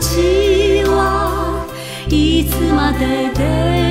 ちはいつまでで